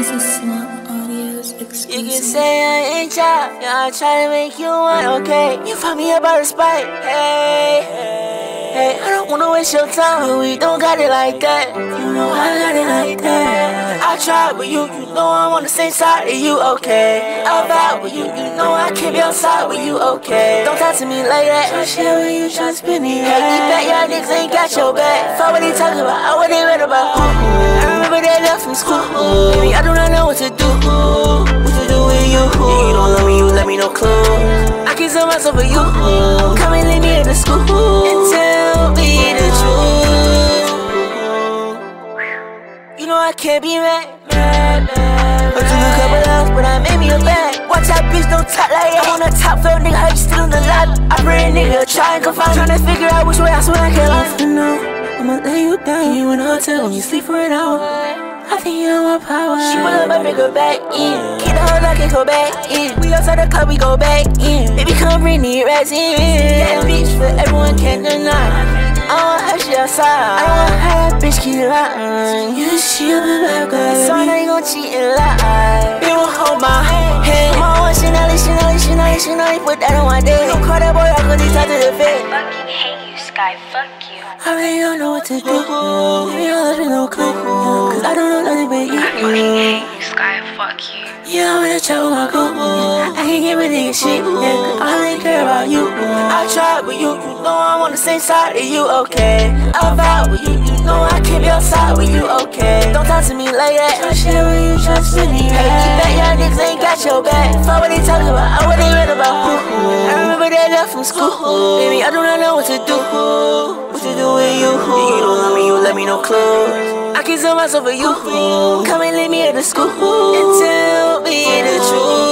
You can say I ain't job, yeah, I try to make you one, okay? You find me about a spite, hey, hey. I don't wanna waste your time, but we don't got it like that. You know I got it like that. I tried with you, you know I'm on the same side of you, okay? I vibe with you, you know I can't be outside with you, okay? Don't talk to me like that. Try shit with you, try spin it. Hey, you bet y'all niggas ain't got your back. Fuck what they talking about, I what they read about. I remember that love from school. I do not know what to do. What to do with you? Yeah, you don't love me, you let me no clue. I can tell myself for you. Come and leave me at the school and tell me the truth. You know I can't be mad. mad, mad, I took a couple hours, but I made me a bag. Watch that bitch don't talk like that. I'm on the top floor, nigga, how you still in the lobby? I pray a nigga try and confine. Tryna figure out which way I swear I can't lie. You know, I'ma lay you down. You in a hotel when you sleep for an hour. Power. She pull up and bring her back in. Keep the whole lock and go back in. We outside the club, we go back in. Baby, come bring the rats in. That bitch but everyone can't deny. I don't want her shit outside. I don't want her that bitch keep lying. You she up in my girl. So now you gon' cheat and lie. You won't hold my hand. My one Chanel, Chanel, Chanel, Chanel. Put that on my day. Don't call that boy out cause he talk to the fed. fucking hate you, Skai. Fuck you. I really don't know what to do. Baby, your husband no clue. Cause Skai. Fuck you. I'm in the trouble, my girl. I can't give a nigga shit. Yeah, I only care about you. I tried with you, you know I'm on the same side of you, okay? I vibe with you, you know I can't be outside with you, okay? Don't talk to me like that. Try shit with you, spin me. Hey, you bet y'all niggas ain't got your back. Fuck what they talking about, I what they read about. I remember that girl from school. Baby, I do not know what to do. What to do with you? You don't love me, you let me no clue. I can't sell myself for you. Come and leave me at the school and tell me the truth.